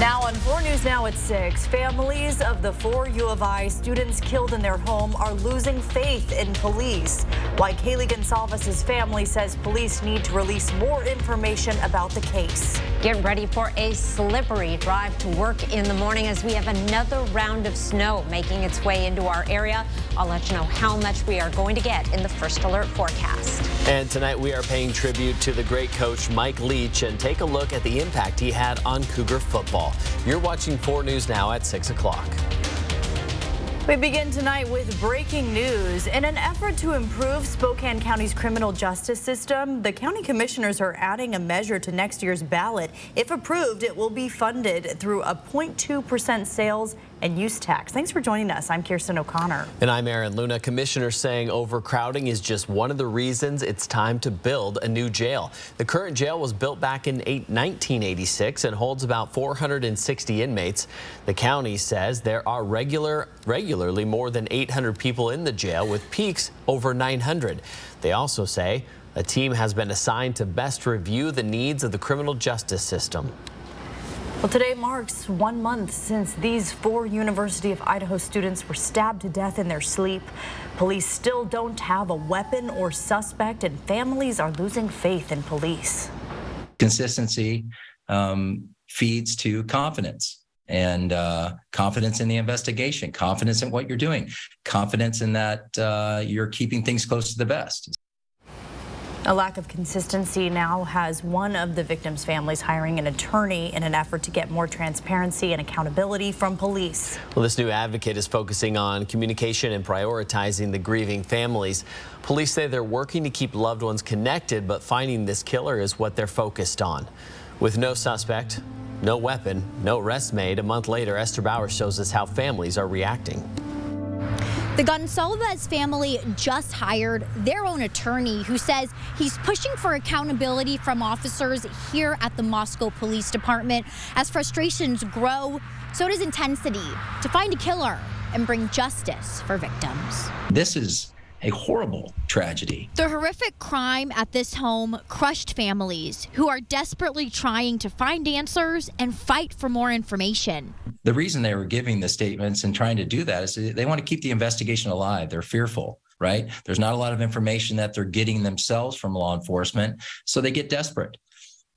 Now on 4 News Now at 6, families of the four U of I students killed in their home are losing faith in police. Like Haley Goncalves' family says police need to release more information about the case. Get ready for a slippery drive to work in the morning as we have another round of snow making its way into our area. I'll let you know how much we are going to get in the first alert forecast. And tonight we are paying tribute to the great coach Mike Leach and take a look at the impact he had on Cougar football. You're watching 4 News now at 6 o'clock. We begin tonight with breaking news. In an effort to improve Spokane County's criminal justice system, the county commissioners are adding a measure to next year's ballot. If approved, it will be funded through a 0.2% sales and use tax. Thanks for joining us. I'm Kirsten O'Connor. And I'm Aaron Luna. Commissioners saying overcrowding is just one of the reasons it's time to build a new jail. The current jail was built back in 1986 and holds about 460 inmates. The county says there are regular, regularly more than 800 people in the jail with peaks over 900. They also say a team has been assigned to best review the needs of the criminal justice system. Well, today marks one month since these four University of Idaho students were stabbed to death in their sleep. Police still don't have a weapon or suspect, and families are losing faith in police. Consistency um, feeds to confidence and uh, confidence in the investigation, confidence in what you're doing, confidence in that uh, you're keeping things close to the best. A lack of consistency now has one of the victims' families hiring an attorney in an effort to get more transparency and accountability from police. Well, this new advocate is focusing on communication and prioritizing the grieving families. Police say they're working to keep loved ones connected, but finding this killer is what they're focused on. With no suspect, no weapon, no arrest made, a month later, Esther Bauer shows us how families are reacting. The Goncalves family just hired their own attorney who says he's pushing for accountability from officers here at the Moscow Police Department. As frustrations grow, so does intensity to find a killer and bring justice for victims. This is a horrible tragedy. The horrific crime at this home crushed families who are desperately trying to find answers and fight for more information. The reason they were giving the statements and trying to do that is they want to keep the investigation alive. They're fearful, right? There's not a lot of information that they're getting themselves from law enforcement, so they get desperate.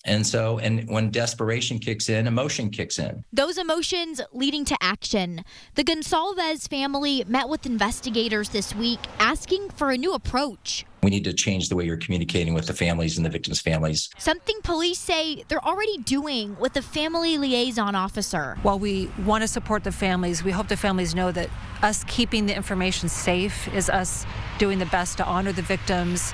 And so, and when desperation kicks in, emotion kicks in. Those emotions leading to action. The Goncalves family met with investigators this week asking for a new approach. We need to change the way you're communicating with the families and the victims' families. Something police say they're already doing with the family liaison officer. While we want to support the families, we hope the families know that us keeping the information safe is us doing the best to honor the victims,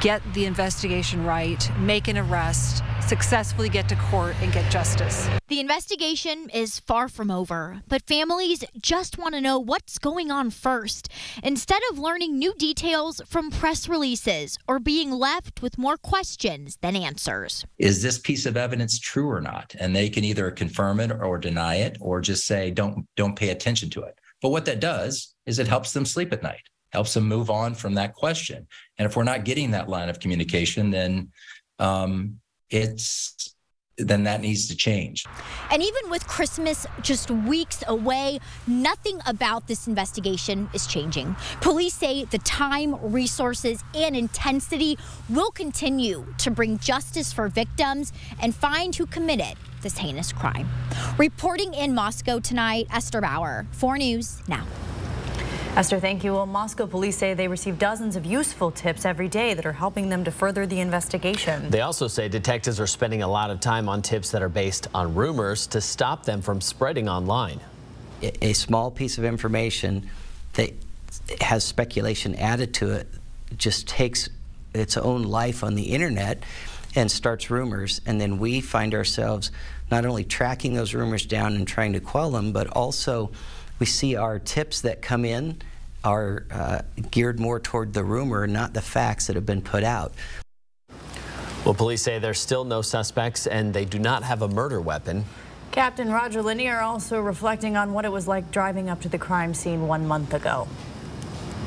get the investigation right, make an arrest, successfully get to court and get justice. The investigation is far from over, but families just want to know what's going on first instead of learning new details from press releases or being left with more questions than answers. Is this piece of evidence true or not? And they can either confirm it or deny it or just say don't don't pay attention to it. But what that does is it helps them sleep at night helps them move on from that question. And if we're not getting that line of communication, then um, it's then that needs to change. And even with Christmas just weeks away, nothing about this investigation is changing. Police say the time, resources, and intensity will continue to bring justice for victims and find who committed this heinous crime. Reporting in Moscow tonight, Esther Bauer, 4 News Now. Esther, thank you. Well, Moscow police say they receive dozens of useful tips every day that are helping them to further the investigation. They also say detectives are spending a lot of time on tips that are based on rumors to stop them from spreading online. A small piece of information that has speculation added to it just takes its own life on the internet and starts rumors. And then we find ourselves not only tracking those rumors down and trying to quell them, but also we see our tips that come in are uh, geared more toward the rumor, not the facts that have been put out. Well, police say there's still no suspects and they do not have a murder weapon. Captain Roger Lanier also reflecting on what it was like driving up to the crime scene one month ago.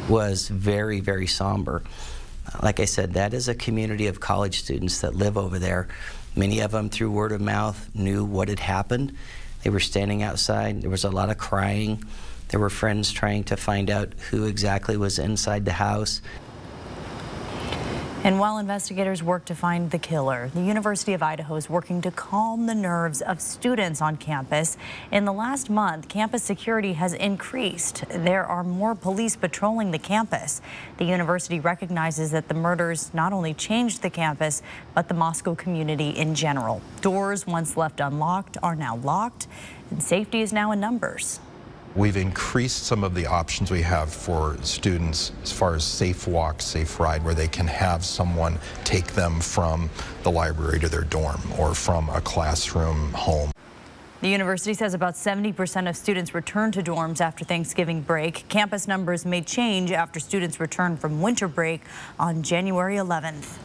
Was very, very somber. Like I said, that is a community of college students that live over there. Many of them, through word of mouth, knew what had happened They were standing outside. There was a lot of crying. There were friends trying to find out who exactly was inside the house. And while investigators work to find the killer, the University of Idaho is working to calm the nerves of students on campus. In the last month, campus security has increased. There are more police patrolling the campus. The university recognizes that the murders not only changed the campus, but the Moscow community in general. Doors once left unlocked are now locked, and safety is now in numbers. We've increased some of the options we have for students as far as safe walk, safe ride, where they can have someone take them from the library to their dorm or from a classroom home. The university says about 70% of students return to dorms after Thanksgiving break. Campus numbers may change after students return from winter break on January 11th.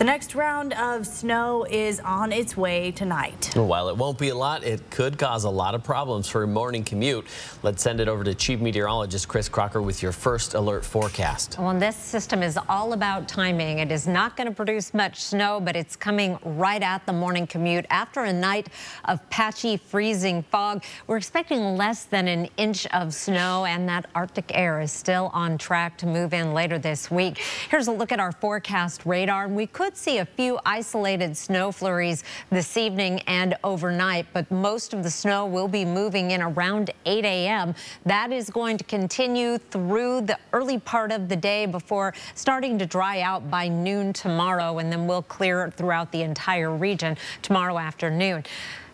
The next round of snow is on its way tonight. While it won't be a lot, it could cause a lot of problems for a morning commute. Let's send it over to Chief Meteorologist Kris Crocker with your first alert forecast. Well, this system is all about timing. It is not going to produce much snow, but it's coming right at the morning commute. After a night of patchy freezing fog, we're expecting less than an inch of snow, and that Arctic air is still on track to move in later this week. Here's a look at our forecast radar. We could could see a few isolated snow flurries this evening and overnight, but most of the snow will be moving in around 8 a.m. That is going to continue through the early part of the day before starting to dry out by noon tomorrow, and then we'll clear throughout the entire region tomorrow afternoon.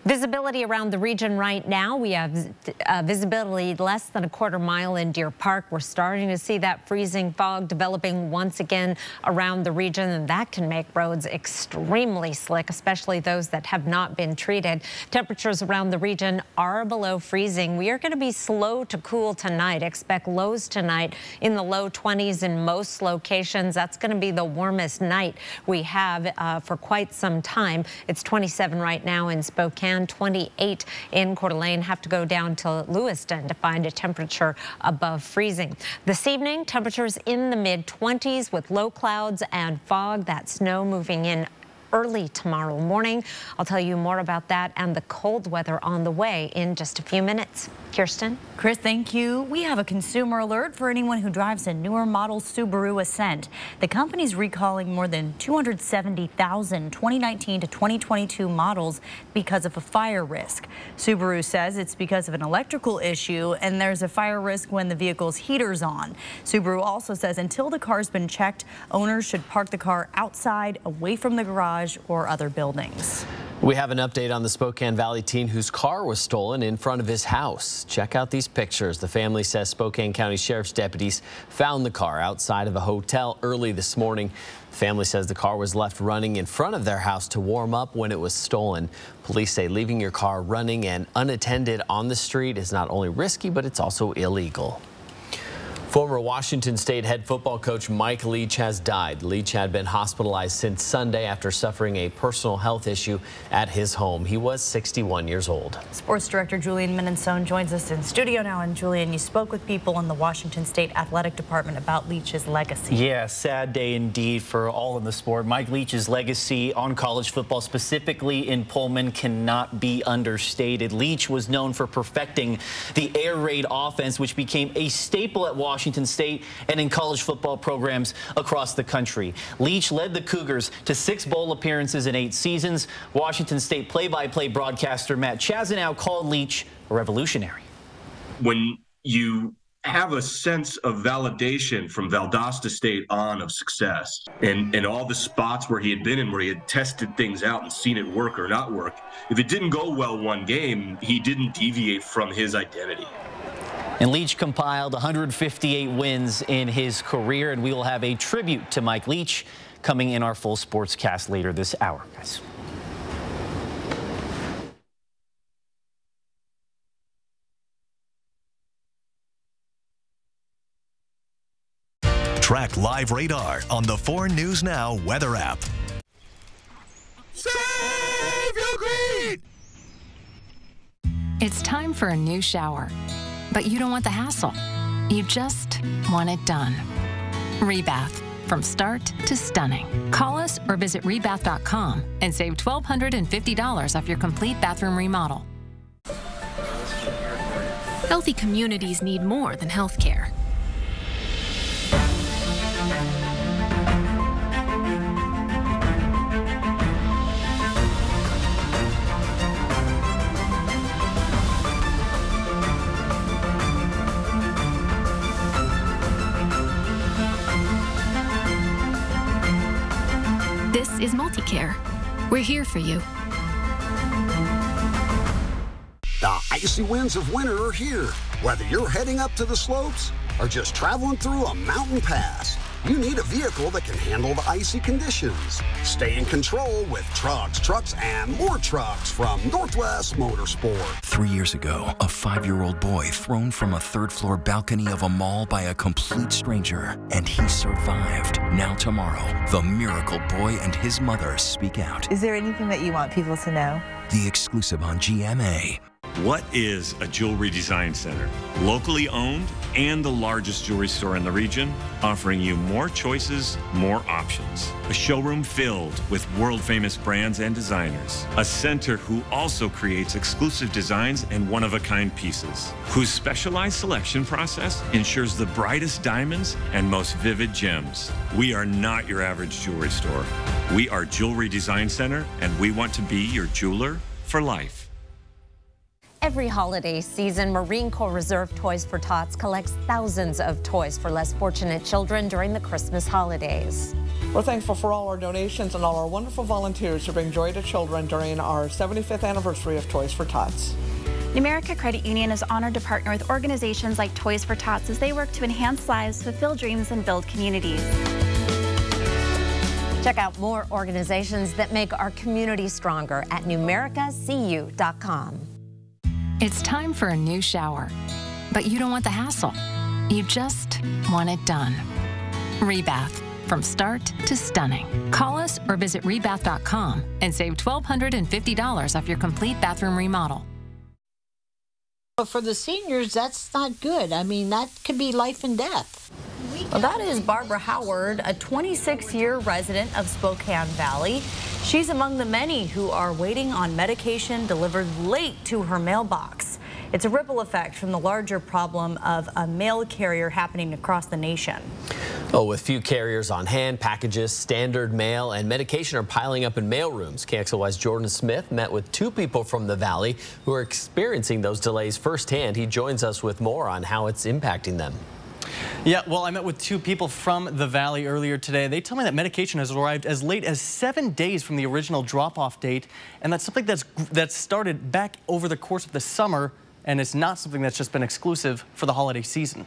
Visibility around the region right now, we have uh, visibility less than a quarter mile in Deer Park. We're starting to see that freezing fog developing once again around the region, and that can make roads extremely slick, especially those that have not been treated. Temperatures around the region are below freezing. We are going to be slow to cool tonight. Expect lows tonight in the low 20s in most locations. That's going to be the warmest night we have uh, for quite some time. It's 27 right now in Spokane and 28 in Coeur d'Alene. Have to go down to Lewiston to find a temperature above freezing. This evening, temperatures in the mid 20s with low clouds and fog. That snow moving in early tomorrow morning. I'll tell you more about that and the cold weather on the way in just a few minutes. Kirsten? Kris, thank you. We have a consumer alert for anyone who drives a newer model Subaru Ascent. The company's recalling more than 270,000 2019 to 2022 models because of a fire risk. Subaru says it's because of an electrical issue and there's a fire risk when the vehicle's heater's on. Subaru also says until the car's been checked, owners should park the car outside away from the garage garage or other buildings. We have an update on the Spokane Valley teen whose car was stolen in front of his house. Check out these pictures. The family says Spokane County Sheriff's deputies found the car outside of a hotel early this morning. The family says the car was left running in front of their house to warm up when it was stolen. Police say leaving your car running and unattended on the street is not only risky, but it's also illegal. Former Washington State head football coach Mike Leach has died. Leach had been hospitalized since Sunday after suffering a personal health issue at his home. He was 61 years old. Sports director Julian Minensone joins us in studio now. And Julian, you spoke with people in the Washington State Athletic Department about Leach's legacy. Yeah, sad day indeed for all in the sport. Mike Leach's legacy on college football, specifically in Pullman, cannot be understated. Leach was known for perfecting the air raid offense, which became a staple at Washington Washington State and in college football programs across the country. Leach led the Cougars to six bowl appearances in eight seasons. Washington State play-by-play -play broadcaster Matt Chazanow called Leach a revolutionary. When you have a sense of validation from Valdosta State on of success and, and all the spots where he had been in where he had tested things out and seen it work or not work. If it didn't go well one game, he didn't deviate from his identity. And Leach compiled 158 wins in his career, and we will have a tribute to Mike Leach coming in our full sports cast later this hour, guys. Track live radar on the 4 News Now weather app. Save your green! It's time for a new shower but you don't want the hassle. You just want it done. Rebath, from start to stunning. Call us or visit rebath.com and save $1,250 off your complete bathroom remodel. Healthy communities need more than health care. Multicare. We're here for you. The icy winds of winter are here. Whether you're heading up to the slopes or just traveling through a mountain pass, you need a vehicle that can handle the icy conditions. Stay in control with trucks, trucks, and more trucks from Northwest Motorsport. Three years ago, a five year old boy thrown from a third floor balcony of a mall by a complete stranger, and he survived. Now, tomorrow, the miracle boy and his mother speak out. Is there anything that you want people to know? The exclusive on GMA. What is a jewelry design center? Locally owned and the largest jewelry store in the region, offering you more choices, more options. A showroom filled with world famous brands and designers. A center who also creates exclusive designs and one of a kind pieces. Whose specialized selection process ensures the brightest diamonds and most vivid gems. We are not your average jewelry store. We are Jewelry Design Center, and we want to be your jeweler for life. Every holiday season, Marine Corps Reserve Toys for Tots collects thousands of toys for less fortunate children during the Christmas holidays. We're thankful for all our donations and all our wonderful volunteers who bring joy to children during our 75th anniversary of Toys for Tots. Numerica Credit Union is honored to partner with organizations like Toys for Tots as they work to enhance lives, fulfill dreams, and build communities. Check out more organizations that make our community stronger at numericacu.com. It's time for a new shower, but you don't want the hassle. You just want it done. Rebath, from start to stunning. Call us or visit rebath.com and save $1,250 off your complete bathroom remodel. But for the seniors, that's not good. I mean, that could be life and death. Well, that is Barbara Howard, a 26-year resident of Spokane Valley. She's among the many who are waiting on medication delivered late to her mailbox. It's a ripple effect from the larger problem of a mail carrier happening across the nation. Oh, with few carriers on hand, packages, standard mail, and medication are piling up in mailrooms. KXLY's Jordan Smith met with two people from the Valley who are experiencing those delays firsthand. He joins us with more on how it's impacting them. Yeah, well, I met with two people from the Valley earlier today. They tell me that medication has arrived as late as seven days from the original drop-off date, and that's something that's that's started back over the course of the summer, and it's not something that's just been exclusive for the holiday season.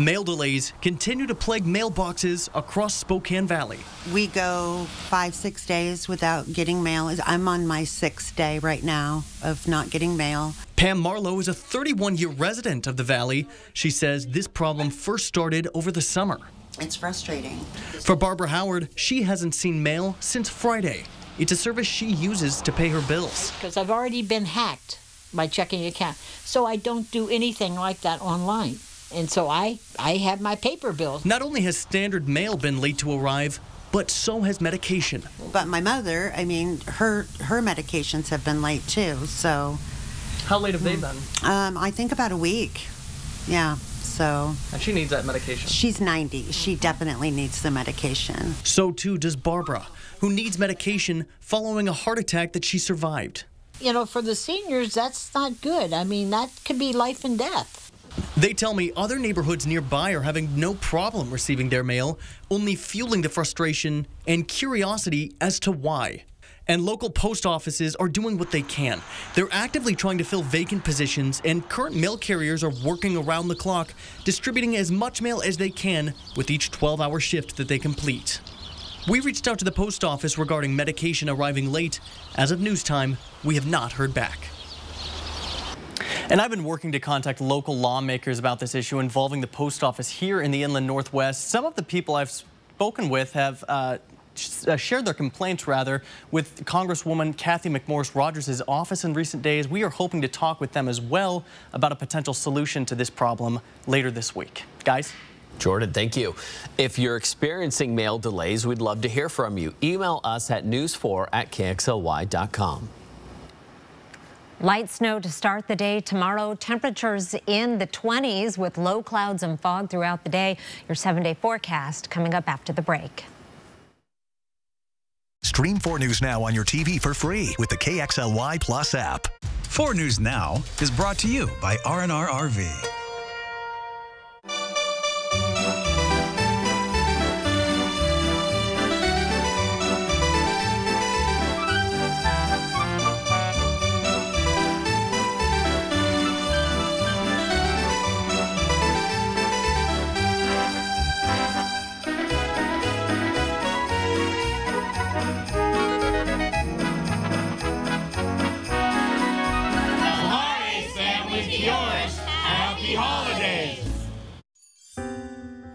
Mail delays continue to plague mailboxes across Spokane Valley. We go five, six days without getting mail. I'm on my sixth day right now of not getting mail. Pam Marlowe is a 31 year resident of the Valley. She says this problem first started over the summer. It's frustrating. For Barbara Howard, she hasn't seen mail since Friday. It's a service she uses to pay her bills. Because I've already been hacked my checking account. So I don't do anything like that online. And so I, I have my paper bills. Not only has standard mail been late to arrive, but so has medication. But my mother, I mean, her her medications have been late too. So how late have they been? Um, I think about a week. Yeah. So and she needs that medication. She's 90. She definitely needs the medication. So too does Barbara, who needs medication following a heart attack that she survived. You know, for the seniors, that's not good. I mean, that could be life and death. They tell me other neighborhoods nearby are having no problem receiving their mail, only fueling the frustration and curiosity as to why. And local post offices are doing what they can. They're actively trying to fill vacant positions, and current mail carriers are working around the clock, distributing as much mail as they can with each 12 hour shift that they complete. We reached out to the post office regarding medication arriving late. As of news time, we have not heard back. And I've been working to contact local lawmakers about this issue involving the post office here in the Inland Northwest. Some of the people I've spoken with have uh, uh, shared their complaints, rather, with Congresswoman Cathy McMorris Rodgers' office in recent days. We are hoping to talk with them as well about a potential solution to this problem later this week. Guys? Jordan, thank you. If you're experiencing mail delays, we'd love to hear from you. Email us at news4 at kxly.com. Light snow to start the day tomorrow. Temperatures in the 20s with low clouds and fog throughout the day. Your seven day forecast coming up after the break. Stream 4 News Now on your TV for free with the KXLY Plus app. 4 News Now is brought to you by R&R RV.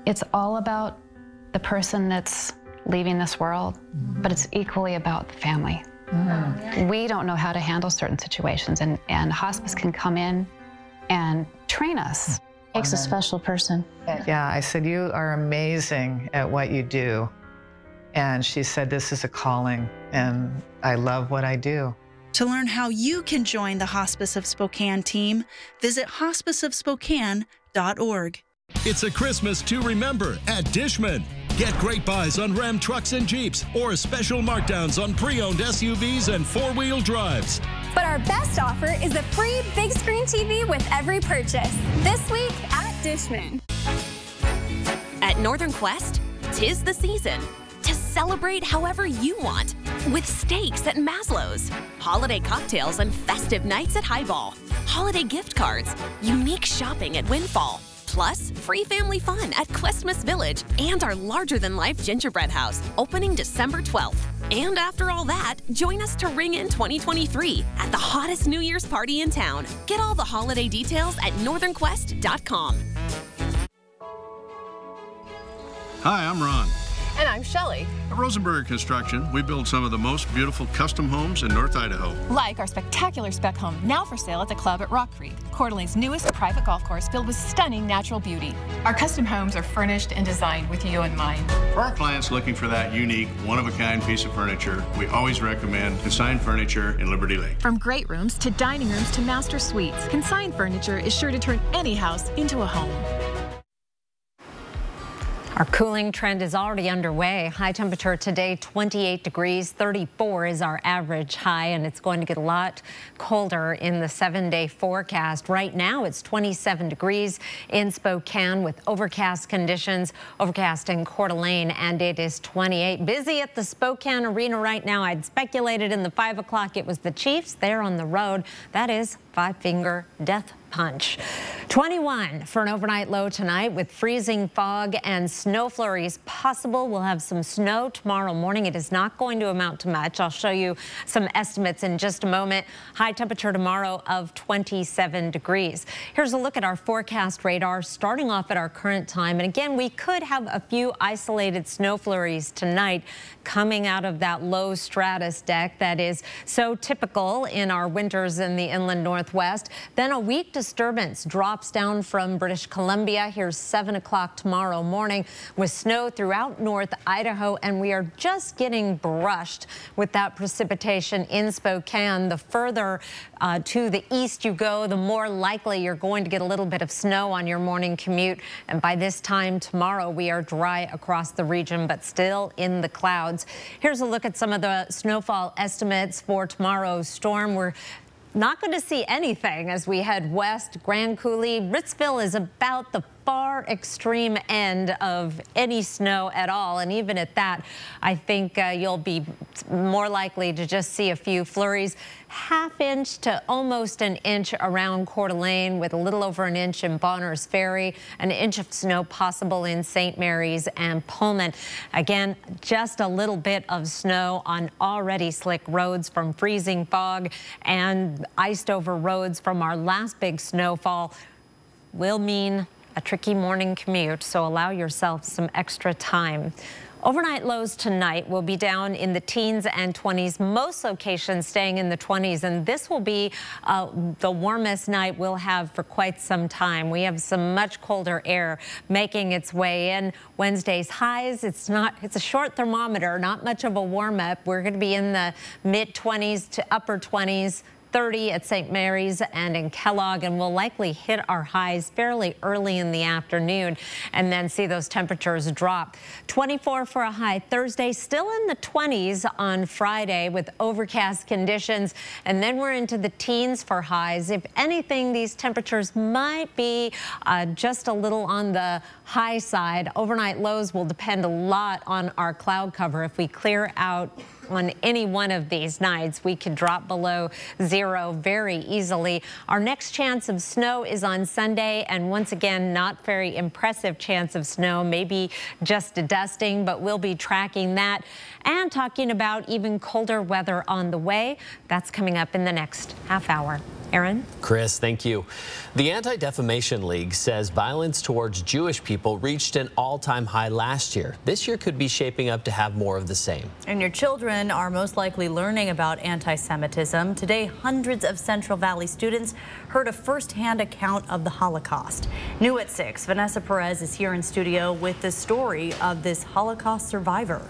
It's all about the person that's leaving this world, mm-hmm. but it's equally about the family. Mm-hmm. We don't know how to handle certain situations, and, and hospice can come in and train us. Takes a special person. Yeah, I said, You are amazing at what you do. And she said, This is a calling, and I love what I do. To learn how you can join the Hospice of Spokane team, visit hospiceofspokane.org. It's a Christmas to remember at Dishman. Get great buys on Ram trucks and Jeeps or special markdowns on pre owned SUVs and four wheel drives. But our best offer is a free big screen TV with every purchase. This week at Dishman. At Northern Quest, tis the season to celebrate however you want with steaks at Maslow's, holiday cocktails and festive nights at Highball, holiday gift cards, unique shopping at Windfall Plus, free family fun at Questmas Village and our larger than life gingerbread house, opening December 12th. And after all that, join us to ring in 2023 at the hottest New Year's party in town. Get all the holiday details at northernquest.com. Hi, I'm Ron. And I'm Shelly. At Rosenberger Construction, we build some of the most beautiful custom homes in North Idaho. Like our spectacular spec home, now for sale at the club at Rock Creek, Coeur d'Alene's newest private golf course filled with stunning natural beauty. Our custom homes are furnished and designed with you in mind. For our clients looking for that unique, one-of-a-kind piece of furniture, we always recommend Consign Furniture in Liberty Lake. From great rooms to dining rooms to master suites, Consign Furniture is sure to turn any house into a home. Our cooling trend is already underway. High temperature today, 28 degrees, 34 is our average high, and it's going to get a lot colder in the seven day forecast. Right now, it's 27 degrees in Spokane with overcast conditions, overcast in Coeur d'Alene, and it is 28. Busy at the Spokane Arena right now. I'd speculated in the five o'clock it was the Chiefs there on the road. That is five finger death punch. 21 for an overnight low tonight with freezing fog and snow flurries possible. We'll have some snow tomorrow morning. It is not going to amount to much. I'll show you some estimates in just a moment. High temperature tomorrow of 27 degrees. Here's a look at our forecast radar starting off at our current time. And again, we could have a few isolated snow flurries tonight coming out of that low stratus deck that is so typical in our winters in the inland northwest. Then a weak disturbance drops down from British Columbia. Here's 7 o'clock tomorrow morning with snow throughout North Idaho, and we are just getting brushed with that precipitation in Spokane. The further uh, to the east you go, the more likely you're going to get a little bit of snow on your morning commute. And by this time tomorrow, we are dry across the region, but still in the clouds. Here's a look at some of the snowfall estimates for tomorrow's storm. We're not going to see anything as we head west. Grand Coulee, Ritzville is about the far extreme end of any snow at all. And even at that, I think uh, you'll be more likely to just see a few flurries, half inch to almost an inch around Coeur d'Alene with a little over an inch in Bonners Ferry, an inch of snow possible in St. Maries and Pullman. Again, just a little bit of snow on already slick roads from freezing fog and iced over roads from our last big snowfall will mean a tricky morning commute, so allow yourself some extra time. Overnight lows tonight will be down in the teens and 20s, most locations staying in the 20s, and this will be uh, the warmest night we'll have for quite some time. We have some much colder air making its way in. Wednesday's highs, it's not, it's a short thermometer, not much of a warm up. We're going to be in the mid 20s to upper 20s 30 at St. Maries and in Kellogg, and we'll likely hit our highs fairly early in the afternoon and then see those temperatures drop. 24 for a high Thursday, still in the 20s on Friday with overcast conditions, and then we're into the teens for highs. If anything, these temperatures might be uh, just a little on the high side. Overnight lows will depend a lot on our cloud cover. If we clear out on any one of these nights. We could drop below zero very easily. Our next chance of snow is on Sunday, and once again, not very impressive chance of snow, maybe just a dusting, but we'll be tracking that and talking about even colder weather on the way. That's coming up in the next half hour. Aaron? Kris, thank you. The Anti-Defamation League says violence towards Jewish people reached an all-time high last year. This year could be shaping up to have more of the same. And your children are most likely learning about anti-Semitism. Today, hundreds of Central Valley students heard a first-hand account of the Holocaust. New at 6, Vanessa Perez is here in studio with the story of this Holocaust survivor.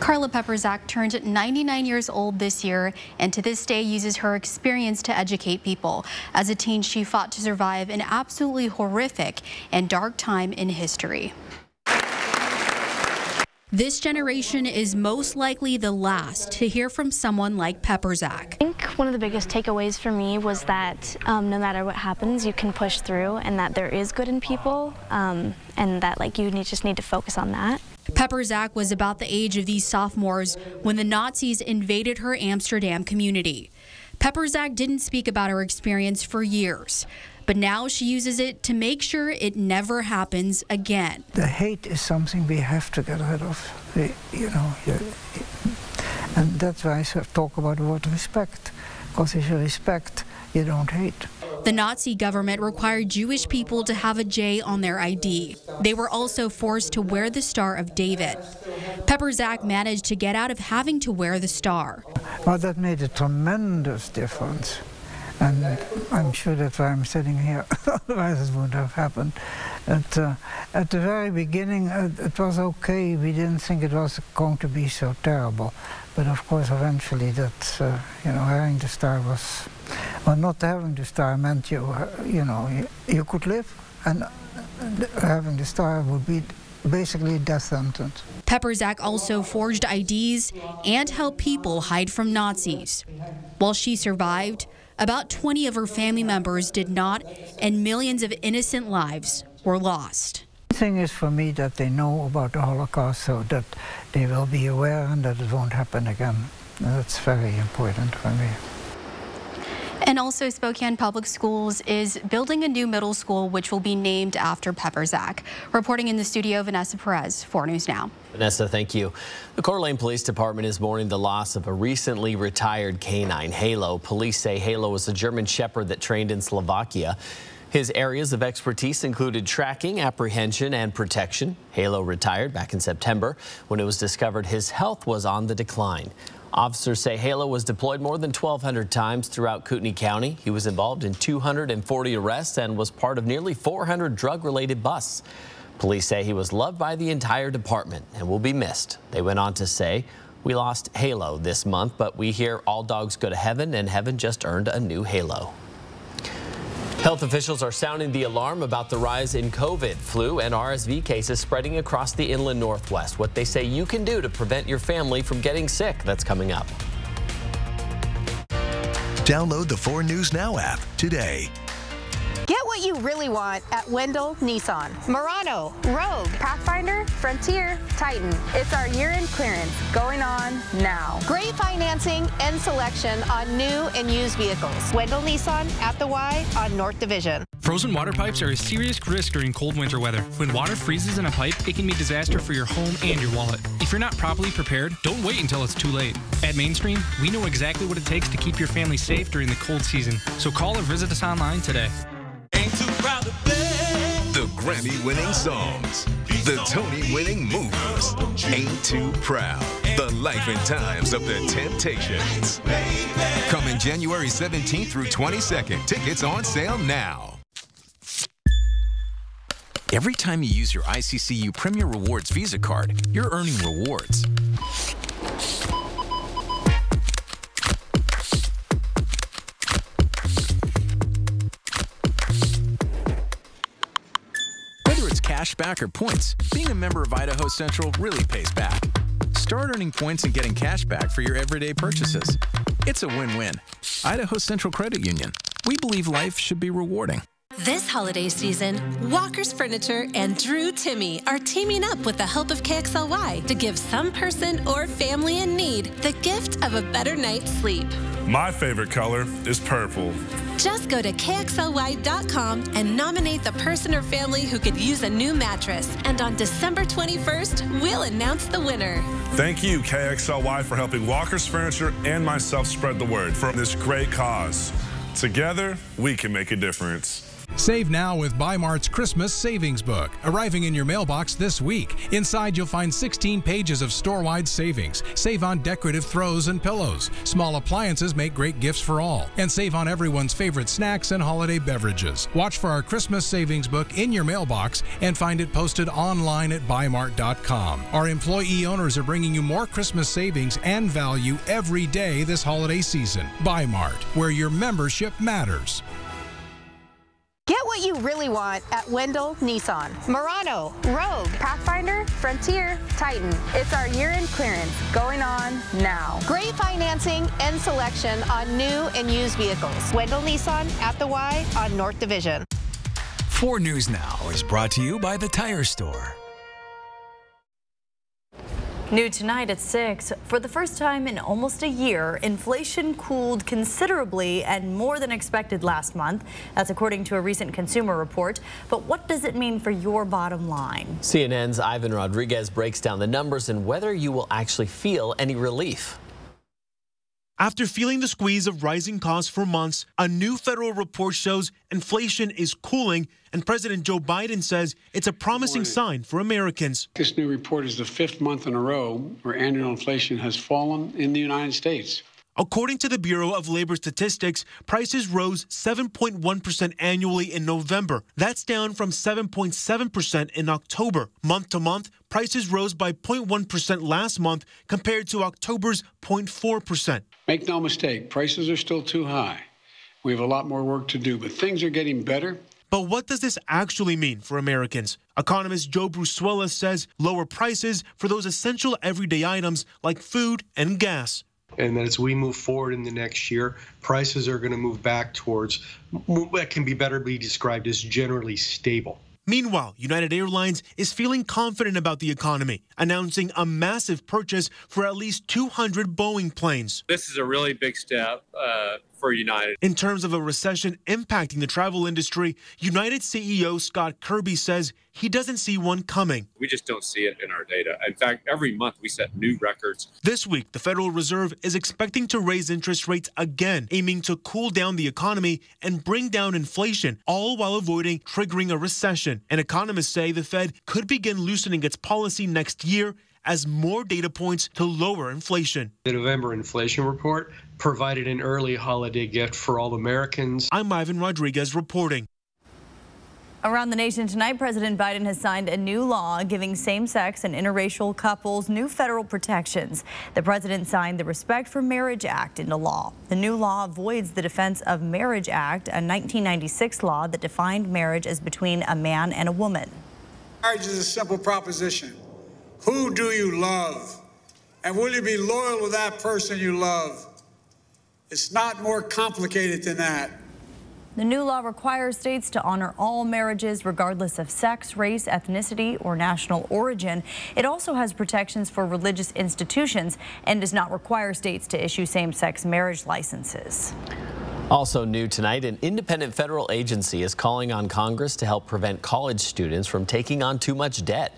Carla Peperzak turned 99 years old this year and to this day uses her experience to educate people. As a teen, she fought to survive an absolutely horrific and dark time in history. This generation is most likely the last to hear from someone like Peperzak. I think one of the biggest takeaways for me was that um, no matter what happens, you can push through and that there is good in people um, and that like you need, just need to focus on that. Peperzak was about the age of these sophomores when the Nazis invaded her Amsterdam community. Peperzak didn't speak about her experience for years, but now she uses it to make sure it never happens again. The hate is something we have to get rid of. We, you know, and that's why I talk about the word respect, because if you respect, you don't hate. The Nazi government required Jewish people to have a J on their ID. They were also forced to wear the Star of David. Peperzak managed to get out of having to wear the star. Well, that made a tremendous difference. And I'm sure that's why I'm sitting here, otherwise it wouldn't have happened. At, uh, at the very beginning, uh, it was okay. We didn't think it was going to be so terrible. But of course, eventually, that, uh, you know, having the star was well, not having the star meant you, you know, you, you could live, and having the star would be basically a death sentence. Peperzak also forged IDs and helped people hide from Nazis. While she survived, about 20 of her family members did not, and millions of innocent lives were lost. The thing is for me that they know about the Holocaust so that they will be aware and that it won't happen again. That's very important for me. And also Spokane Public Schools is building a new middle school which will be named after Pepper Peperzak. Reporting in the studio, Vanessa Perez, 4 News Now. Vanessa, thank you. The Coeur d'Alene Police Department is mourning the loss of a recently retired canine, Halo. Police say Halo was a German Shepherd that trained in Slovakia. His areas of expertise included tracking, apprehension, and protection. Halo retired back in September when it was discovered his health was on the decline. Officers say Halo was deployed more than 1,200 times throughout Kootenai County. He was involved in 240 arrests and was part of nearly 400 drug-related busts. Police say he was loved by the entire department and will be missed. They went on to say, we lost Halo this month, but we hear all dogs go to heaven and heaven just earned a new Halo. Health officials are sounding the alarm about the rise in COVID, flu, and RSV cases spreading across the inland northwest. What they say you can do to prevent your family from getting sick. That's coming up. Download the 4 News Now app today. What you really want at Wendell Nissan. Murano, Rogue, Pathfinder, Frontier, Titan. It's our year-end clearance going on now. Great financing and selection on new and used vehicles. Wendell Nissan at the Y on North Division. Frozen water pipes are a serious risk during cold winter weather. When water freezes in a pipe, it can be disaster for your home and your wallet. If you're not properly prepared, don't wait until it's too late. At Mainstream, we know exactly what it takes to keep your family safe during the cold season. So call or visit us online today. Grammy winning songs, the Tony winning moves. Ain't Too Proud. The life and times of the Temptations. Coming January 17th through 22nd. Tickets on sale now. Every time you use your ICCU Premier Rewards Visa card, you're earning rewards. Cash back or points, being a member of Idaho Central really pays back. Start earning points and getting cash back for your everyday purchases. It's a win-win. Idaho Central Credit Union. We believe life should be rewarding. This holiday season, Walker's Furniture and Drew Timme are teaming up with the help of KXLY to give some person or family in need the gift of a better night's sleep. My favorite color is purple. Just go to KXLY.com and nominate the person or family who could use a new mattress. And on December 21st, we'll announce the winner. Thank you, KXLY, for helping Walker's Furniture and myself spread the word for this great cause. Together, we can make a difference. Save now with Bi-Mart's Christmas Savings Book, arriving in your mailbox this week. Inside, you'll find 16 pages of store-wide savings. Save on decorative throws and pillows. Small appliances make great gifts for all. And save on everyone's favorite snacks and holiday beverages. Watch for our Christmas Savings Book in your mailbox and find it posted online at bimart.com. Our employee owners are bringing you more Christmas savings and value every day this holiday season. Bi-Mart, where your membership matters. Get what you really want at Wendell Nissan. Murano, Rogue, Pathfinder, Frontier, Titan. It's our year-end clearance going on now. Great financing and selection on new and used vehicles. Wendell Nissan at the Y on North Division. 4 News Now is brought to you by the Tire Store. New tonight at 6. For the first time in almost a year, inflation cooled considerably and more than expected last month. That's according to a recent consumer report. But what does it mean for your bottom line? CNN's Ivan Rodriguez breaks down the numbers and whether you will actually feel any relief. After feeling the squeeze of rising costs for months, a new federal report shows inflation is cooling, and President Joe Biden says it's a promising sign for Americans. This new report is the fifth month in a row where annual inflation has fallen in the United States. According to the Bureau of Labor Statistics, prices rose 7.1% annually in November. That's down from 7.7% in October. Month to month, prices rose by 0.1% last month compared to October's 0.4%. Make no mistake, prices are still too high. We have a lot more work to do, but things are getting better. But what does this actually mean for Americans? Economist Joe Brusuela says lower prices for those essential everyday items like food and gas and that as we move forward in the next year, prices are going to move back towards what can be better be described as generally stable. Meanwhile, United Airlines is feeling confident about the economy, announcing a massive purchase for at least 200 Boeing planes. This is a really big step uh, for United. In terms of a recession impacting the travel industry, United CEO Scott Kirby says he doesn't see one coming. We just don't see it in our data. In fact, every month we set new records. This week, the Federal Reserve is expecting to raise interest rates again, aiming to cool down the economy and bring down inflation, all while avoiding triggering a recession. And economists say the Fed could begin loosening its policy next year as more data points to lower inflation. The November inflation report provided an early holiday gift for all Americans. I'm Ivan Rodriguez reporting. Around the nation tonight, President Biden has signed a new law giving same-sex and interracial couples new federal protections. The president signed the Respect for Marriage Act into law. The new law avoids the Defense of Marriage Act, a 1996 law that defined marriage as between a man and a woman. Marriage is a simple proposition. Who do you love? And will you be loyal to that person you love? It's not more complicated than that. The new law requires states to honor all marriages regardless of sex, race, ethnicity, or national origin. It also has protections for religious institutions and does not require states to issue same-sex marriage licenses. Also new tonight, an independent federal agency is calling on Congress to help prevent college students from taking on too much debt.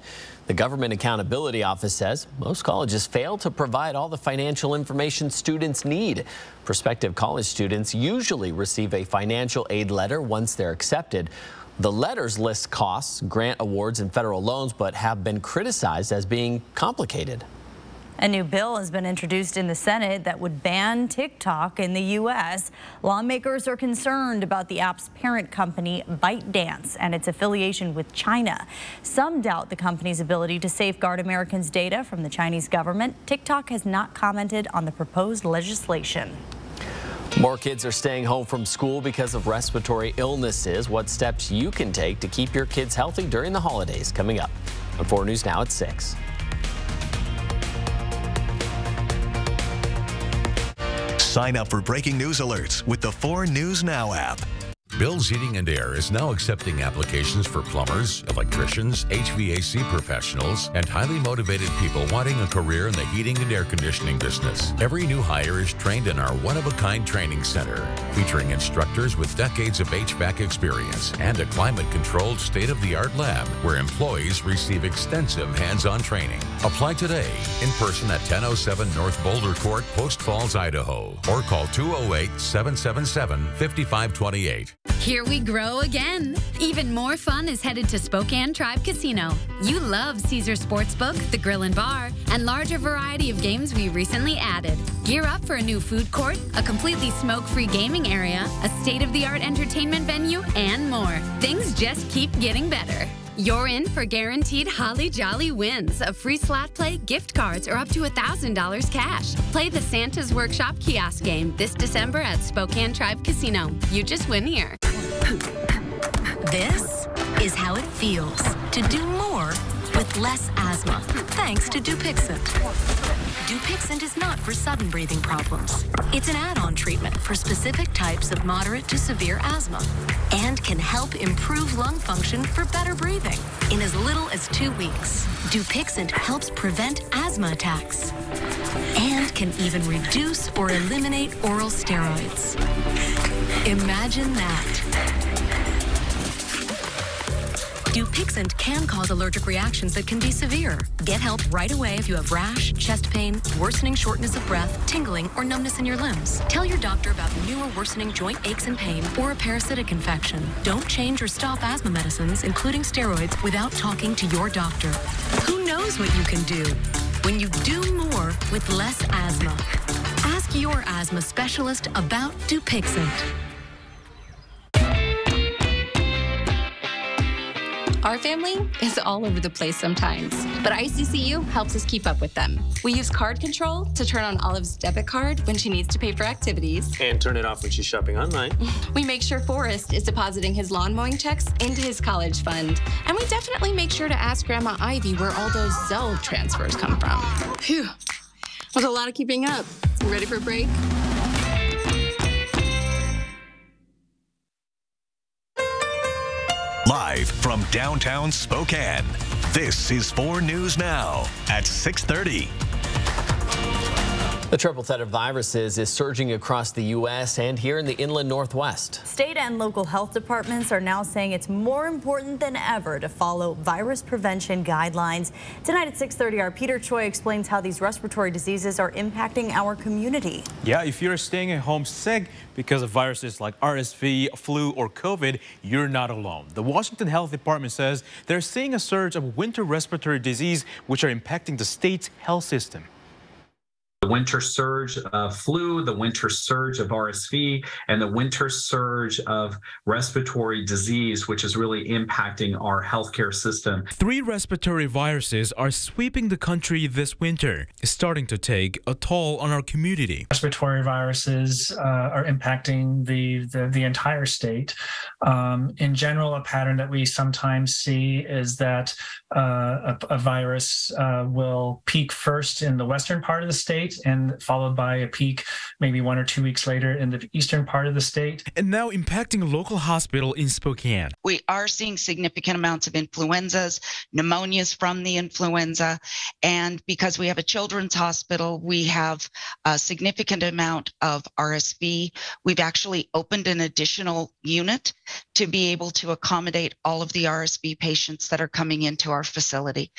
The Government Accountability Office says most colleges fail to provide all the financial information students need. Prospective college students usually receive a financial aid letter once they're accepted. The letters list costs, grant awards, and federal loans, but have been criticized as being complicated. A new bill has been introduced in the Senate that would ban TikTok in the U.S. Lawmakers are concerned about the app's parent company, ByteDance, and its affiliation with China. Some doubt the company's ability to safeguard Americans' data from the Chinese government. TikTok has not commented on the proposed legislation. More kids are staying home from school because of respiratory illnesses. What steps you can take to keep your kids healthy during the holidays coming up on 4 News Now at 6. Sign up for breaking news alerts with the 4 News Now app. Bill's Heating and Air is now accepting applications for plumbers, electricians, HVAC professionals, and highly motivated people wanting a career in the heating and air conditioning business. Every new hire is trained in our one-of-a-kind training center, featuring instructors with decades of HVAC experience and a climate-controlled state-of-the-art lab where employees receive extensive hands-on training. Apply today in person at 1007 North Boulder Court, Post Falls, Idaho, or call 208-777-5528. Here we grow again. Even more fun is headed to Spokane Tribe Casino. You love Caesar Sportsbook, the grill and bar, and larger variety of games we recently added. Gear up for a new food court, a completely smoke-free gaming area, a state-of-the-art entertainment venue, and more. Things just keep getting better. You're in for guaranteed Holly Jolly wins of free slot play, gift cards, or up to $1,000 cash. Play the Santa's Workshop kiosk game this December at Spokane Tribe Casino. You just win here. This is how it feels to do more with less asthma, thanks to Dupixent. Dupixent is not for sudden breathing problems. It's an add-on treatment for specific types of moderate to severe asthma and can help improve lung function for better breathing in as little as two weeks. Dupixent helps prevent asthma attacks and can even reduce or eliminate oral steroids. Imagine that. Dupixent can cause allergic reactions that can be severe. Get help right away if you have rash, chest pain, worsening shortness of breath, tingling, or numbness in your limbs. Tell your doctor about new or worsening joint aches and pain or a parasitic infection. Don't change or stop asthma medicines, including steroids, without talking to your doctor. Who knows what you can do when you do more with less asthma? Ask your asthma specialist about Dupixent. Our family is all over the place sometimes, but ICCU helps us keep up with them. We use card control to turn on Olive's debit card when she needs to pay for activities. And turn it off when she's shopping online. We make sure Forrest is depositing his lawn mowing checks into his college fund. And we definitely make sure to ask Grandma Ivy where all those Zelle transfers come from. Phew. Was a lot of keeping up. Ready for a break? Live from downtown Spokane, this is 4 News Now at 630. The triple threat of viruses is surging across the U.S. and here in the inland northwest. State and local health departments are now saying it's more important than ever to follow virus prevention guidelines. Tonight at 6.30, our Peter Choi explains how these respiratory diseases are impacting our community. Yeah, if you're staying at home sick because of viruses like RSV, flu, or COVID, you're not alone. The Washington Health Department says they're seeing a surge of winter respiratory disease, which are impacting the state's health system the winter surge of flu, the winter surge of RSV, and the winter surge of respiratory disease, which is really impacting our healthcare system. Three respiratory viruses are sweeping the country this winter, starting to take a toll on our community. Respiratory viruses uh, are impacting the, the, the entire state. Um, in general, a pattern that we sometimes see is that uh, a, a, virus uh, will peak first in the western part of the state and followed by a peak maybe one or two weeks later in the eastern part of the state. And now impacting a local hospital in Spokane. We are seeing significant amounts of influenzas, pneumonias from the influenza, and because we have a children's hospital, we have a significant amount of RSV. We've actually opened an additional unit to be able to accommodate all of the RSV patients that are coming into our facility.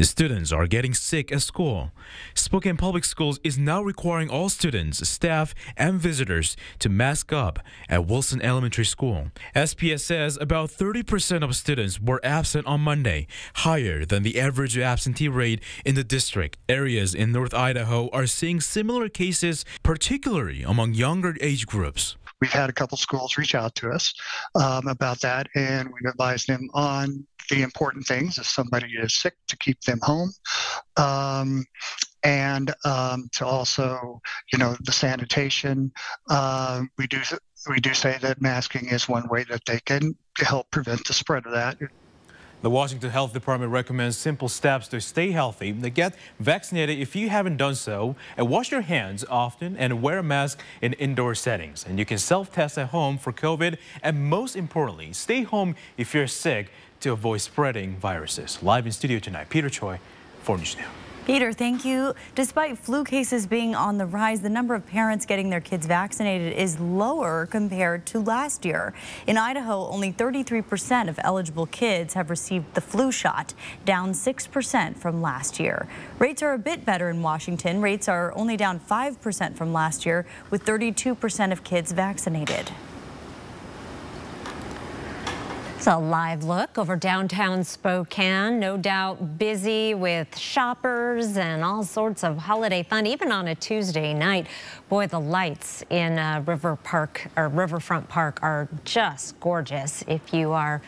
Students are getting sick at school. Spokane Public Schools is now requiring all students, staff, and visitors to mask up at Wilson Elementary School. SPS says about 30% of students were absent on Monday, higher than the average absentee rate in the district. Areas in North Idaho are seeing similar cases, particularly among younger age groups. We've had a couple schools reach out to us um, about that, and we've advised them on the important things if somebody is sick to keep them home. Um, and um, to also, you know, the sanitation. Uh, we do we do say that masking is one way that they can help prevent the spread of that. The Washington Health Department recommends simple steps to stay healthy. To Get vaccinated if you haven't done so, and wash your hands often and wear a mask in indoor settings. And you can self-test at home for COVID, and most importantly, stay home if you're sick to avoid spreading viruses. Live in studio tonight, Peter Choi, 4 News Now. Peter, thank you. Despite flu cases being on the rise, the number of parents getting their kids vaccinated is lower compared to last year. In Idaho, only 33% of eligible kids have received the flu shot, down 6% from last year. Rates are a bit better in Washington. Rates are only down 5% from last year, with 32% of kids vaccinated. It's a live look over downtown Spokane. No doubt busy with shoppers and all sorts of holiday fun, even on a Tuesday night. Boy, the lights in uh, River Park or Riverfront Park are just gorgeous. If you are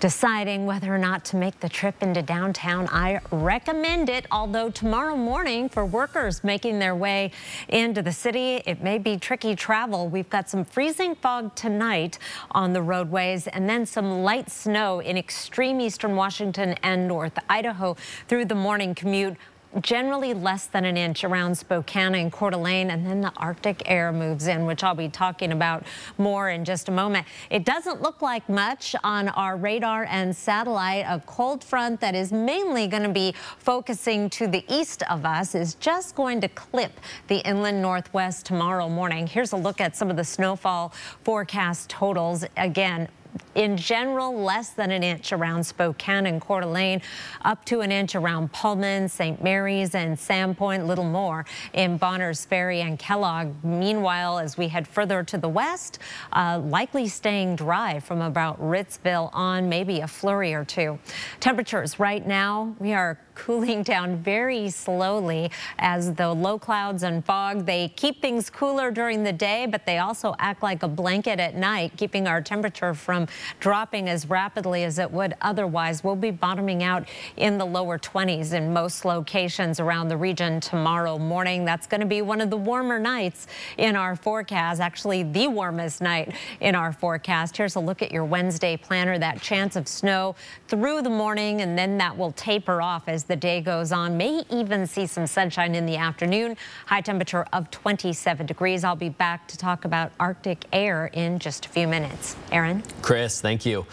deciding whether or not to make the trip into downtown. I recommend it, although tomorrow morning for workers making their way into the city, it may be tricky travel. We've got some freezing fog tonight on the roadways and then some light snow in extreme eastern Washington and North Idaho through the morning commute generally less than an inch around Spokane and Coeur d'Alene, and then the Arctic air moves in, which I'll be talking about more in just a moment. It doesn't look like much on our radar and satellite. A cold front that is mainly going to be focusing to the east of us is just going to clip the inland northwest tomorrow morning. Here's a look at some of the snowfall forecast totals. Again, in general, less than an inch around Spokane and Coeur d'Alene, up to an inch around Pullman, St. Maries, and Sandpoint, little more in Bonners Ferry and Kellogg. Meanwhile, as we head further to the west, uh, likely staying dry from about Ritzville on, maybe a flurry or two. Temperatures right now, we are cooling down very slowly as the low clouds and fog, they keep things cooler during the day, but they also act like a blanket at night, keeping our temperature from dropping as rapidly as it would otherwise. We'll be bottoming out in the lower 20s in most locations around the region tomorrow morning. That's going to be one of the warmer nights in our forecast, actually the warmest night in our forecast. Here's a look at your Wednesday planner, that chance of snow through the morning, and then that will taper off as the day goes on. May even see some sunshine in the afternoon. High temperature of 27 degrees. I'll be back to talk about Arctic air in just a few minutes. Aaron? Kris, thank you.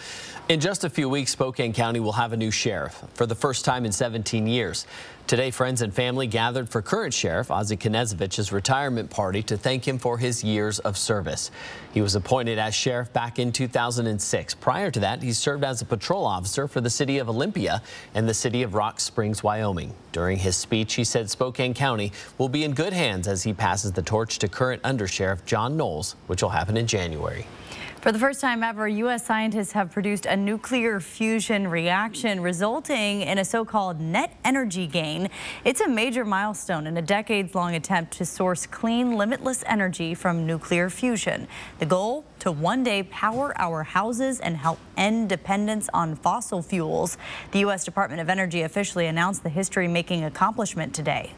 In just a few weeks, Spokane County will have a new sheriff for the first time in 17 years. Today, friends and family gathered for current sheriff Ozzie Knezovich's retirement party to thank him for his years of service. He was appointed as sheriff back in 2006. Prior to that, he served as a patrol officer for the city of Olympia and the city of Rock Springs, Wyoming. During his speech, he said Spokane County will be in good hands as he passes the torch to current undersheriff John Nowels, which will happen in January. For the first time ever, U.S. scientists have produced a nuclear fusion reaction resulting in a so-called net energy gain. It's a major milestone in a decades-long attempt to source clean, limitless energy from nuclear fusion. The goal? To one day power our houses and help end dependence on fossil fuels. The U.S. Department of Energy officially announced the history-making accomplishment today.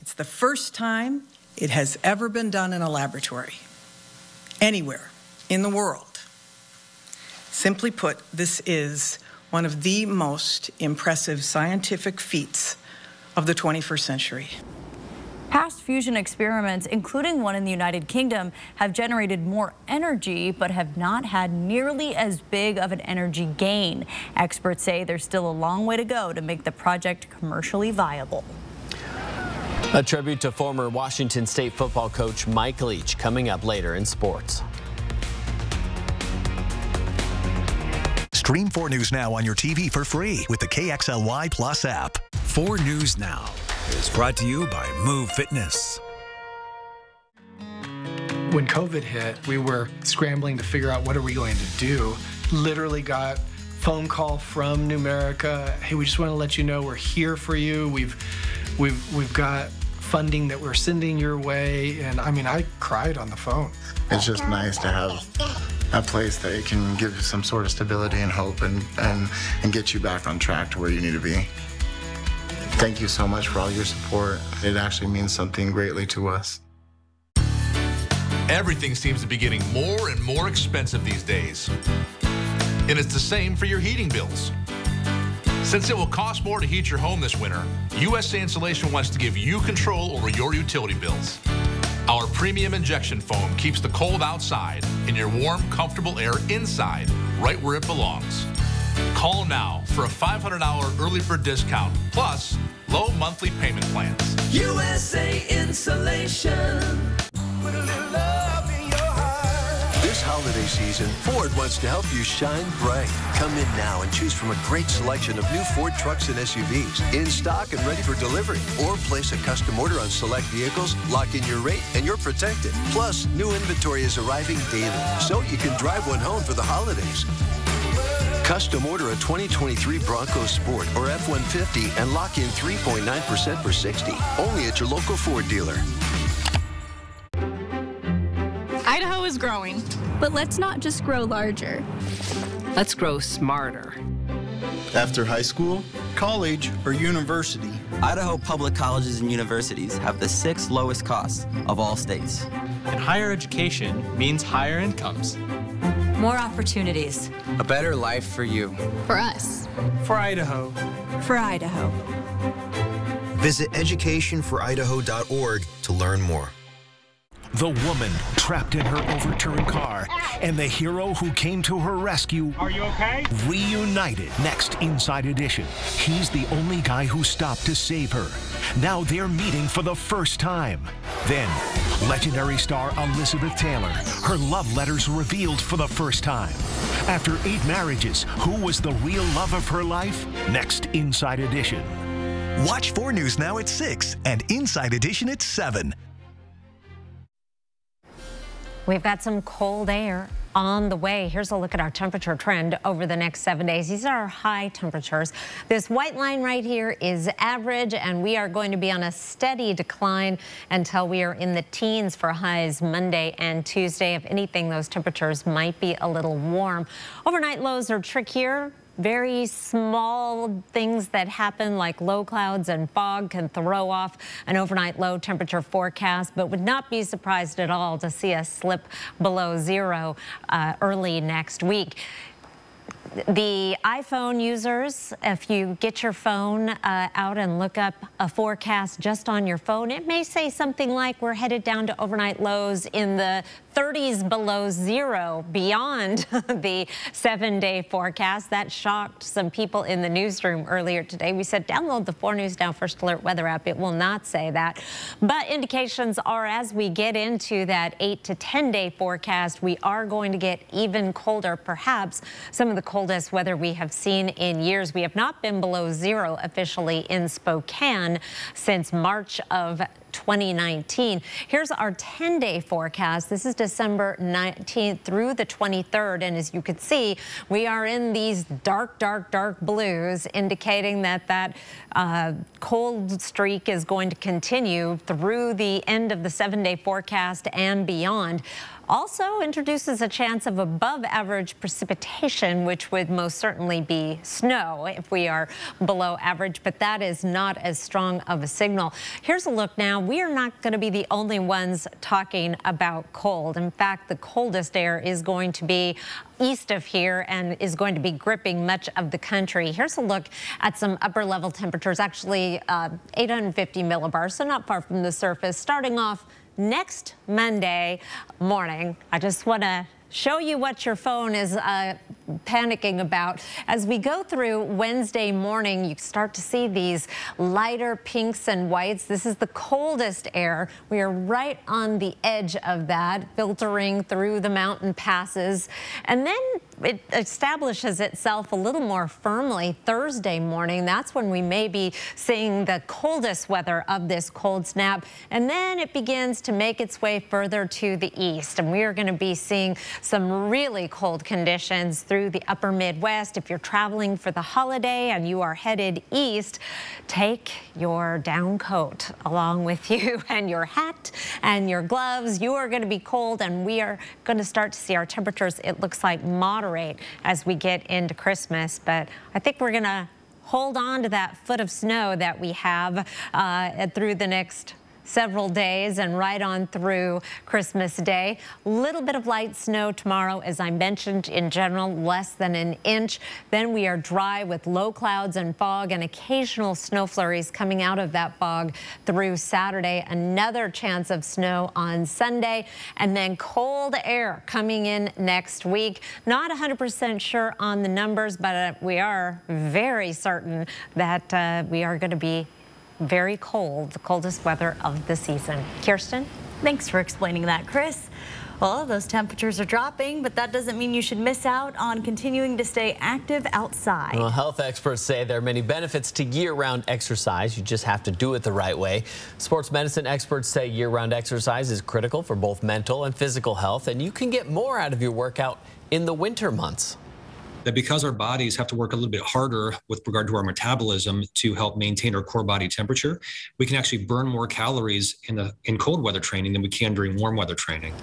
It's the first time it has ever been done in a laboratory, anywhere in the world. Simply put, this is one of the most impressive scientific feats of the 21st century. Past fusion experiments, including one in the United Kingdom, have generated more energy but have not had nearly as big of an energy gain. Experts say there's still a long way to go to make the project commercially viable. A tribute to former Washington State football coach Mike Leach coming up later in sports. Stream 4 News Now on your TV for free with the KXLY Plus app. 4 News Now is brought to you by Move Fitness. When COVID hit, we were scrambling to figure out what are we going to do. Literally got phone call from Numerica. Hey, we just want to let you know we're here for you. We've we've we've got funding that we're sending your way and I mean I cried on the phone. It's just nice to have a place that can give some sort of stability and hope and, and, and get you back on track to where you need to be. Thank you so much for all your support. It actually means something greatly to us. Everything seems to be getting more and more expensive these days. And it's the same for your heating bills. Since it will cost more to heat your home this winter, USA Insulation wants to give you control over your utility bills. Our premium injection foam keeps the cold outside and your warm, comfortable air inside, right where it belongs. Call now for a $500 early bird discount, plus low monthly payment plans. USA Insulation. This holiday season, Ford wants to help you shine bright. Come in now and choose from a great selection of new Ford trucks and SUVs in stock and ready for delivery. Or place a custom order on select vehicles, lock in your rate, and you're protected. Plus, new inventory is arriving daily, so you can drive one home for the holidays. Custom order a 2023 Bronco Sport or F-150 and lock in 3.9% for 60. Only at your local Ford dealer. Idaho is growing, but let's not just grow larger. Let's grow smarter. After high school, college, or university, Idaho public colleges and universities have the sixth lowest costs of all states. And higher education means higher incomes. More opportunities. A better life for you. For us. For Idaho. For Idaho. Visit educationforidaho.org to learn more. The woman trapped in her overturned car and the hero who came to her rescue. Are you okay? Reunited next Inside Edition. He's the only guy who stopped to save her. Now they're meeting for the first time. Then, legendary star Elizabeth Taylor. Her love letters revealed for the first time. After eight marriages, who was the real love of her life? Next Inside Edition. Watch 4 News now at 6 and Inside Edition at 7. We've got some cold air on the way. Here's a look at our temperature trend over the next seven days. These are our high temperatures. This white line right here is average, and we are going to be on a steady decline until we are in the teens for highs Monday and Tuesday. If anything, those temperatures might be a little warm. Overnight lows are trickier very small things that happen like low clouds and fog can throw off an overnight low temperature forecast, but would not be surprised at all to see us slip below zero uh, early next week. The iPhone users, if you get your phone uh, out and look up a forecast just on your phone, it may say something like we're headed down to overnight lows in the 30s below zero beyond the seven day forecast. That shocked some people in the newsroom earlier today. We said download the 4 News Now First Alert weather app. It will not say that. But indications are as we get into that 8 to 10 day forecast, we are going to get even colder, perhaps some of the coldest weather we have seen in years. We have not been below zero officially in Spokane since March of 2019. Here's our 10-day forecast. This is December 19th through the 23rd. And as you can see, we are in these dark, dark, dark blues, indicating that that uh, cold streak is going to continue through the end of the seven-day forecast and beyond also introduces a chance of above average precipitation, which would most certainly be snow if we are below average, but that is not as strong of a signal. Here's a look now. We are not going to be the only ones talking about cold. In fact, the coldest air is going to be east of here and is going to be gripping much of the country. Here's a look at some upper level temperatures, actually uh, 850 millibars, so not far from the surface, starting off next Monday morning. I just want to show you what your phone is uh, panicking about. As we go through Wednesday morning, you start to see these lighter pinks and whites. This is the coldest air. We are right on the edge of that, filtering through the mountain passes. And then it establishes itself a little more firmly Thursday morning. That's when we may be seeing the coldest weather of this cold snap. And then it begins to make its way further to the east. And we are going to be seeing some really cold conditions through the upper Midwest. If you're traveling for the holiday and you are headed east, take your down coat along with you and your hat and your gloves. You are going to be cold and we are going to start to see our temperatures, it looks like, moderate as we get into Christmas. But I think we're going to hold on to that foot of snow that we have uh, through the next several days and right on through Christmas Day. A little bit of light snow tomorrow, as I mentioned, in general, less than an inch. Then we are dry with low clouds and fog and occasional snow flurries coming out of that fog through Saturday. Another chance of snow on Sunday and then cold air coming in next week. Not 100% sure on the numbers, but uh, we are very certain that uh, we are going to be very cold, the coldest weather of the season. Kirsten? Thanks for explaining that, Kris. Well, those temperatures are dropping, but that doesn't mean you should miss out on continuing to stay active outside. Well, health experts say there are many benefits to year-round exercise. You just have to do it the right way. Sports medicine experts say year-round exercise is critical for both mental and physical health, and you can get more out of your workout in the winter months that because our bodies have to work a little bit harder with regard to our metabolism to help maintain our core body temperature, we can actually burn more calories in the in cold weather training than we can during warm weather training.